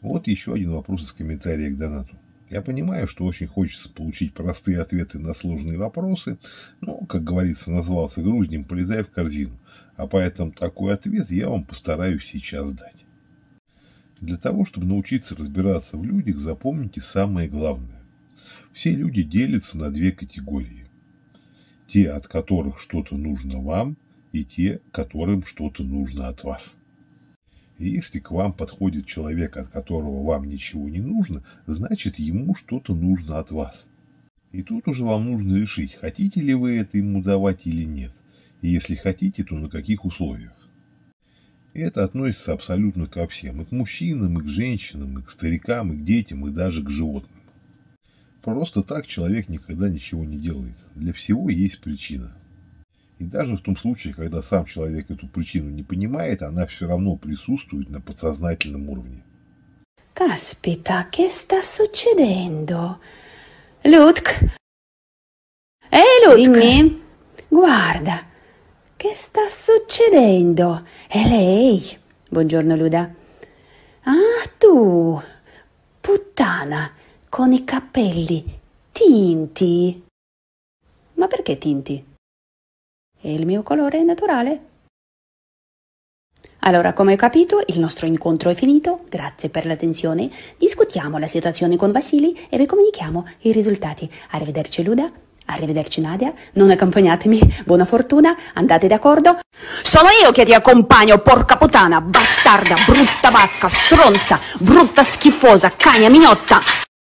Вот еще один вопрос из комментария к донату. Я понимаю, что очень хочется получить простые ответы на сложные вопросы, но, как говорится, назвался груздем, полезай в корзину. А поэтому такой ответ я вам постараюсь сейчас дать. Для того, чтобы научиться разбираться в людях, запомните самое главное. Все люди делятся на две категории. Те, от которых что-то нужно вам, и те, которым что-то нужно от вас. Если к вам подходит человек, от которого вам ничего не нужно, значит ему что-то нужно от вас. И тут уже вам нужно решить, хотите ли вы это ему давать или нет. И если хотите, то на каких условиях. Это относится абсолютно ко всем. И к мужчинам, и к женщинам, и к старикам, и к детям, и даже к животным. Просто так человек никогда ничего не делает. Для всего есть причина. И даже в том случае, когда сам человек эту причину не понимает, она все равно присутствует на подсознательном уровне. Caspita, che sta succedendo? Lutk? Ehi, Lutk! Dimmi. Guarda, che sta succedendo? È lei. Buongiorno, Luda. Ah, tu, puttana, con i capelli tinti. Ma perché tinti? È il mio colore naturale. Allora, come hai capito, il nostro incontro è finito. Grazie per l'attenzione. Discutiamo la situazione con Vasili e vi comunichiamo i risultati. Arrivederci Luda, arrivederci Nadia. Non accompagnatemi. Buona fortuna. Andate d'accordo? Sono io che ti accompagno, porca puttana, bastarda, brutta vacca, stronza, brutta schifosa, cagna mignotta.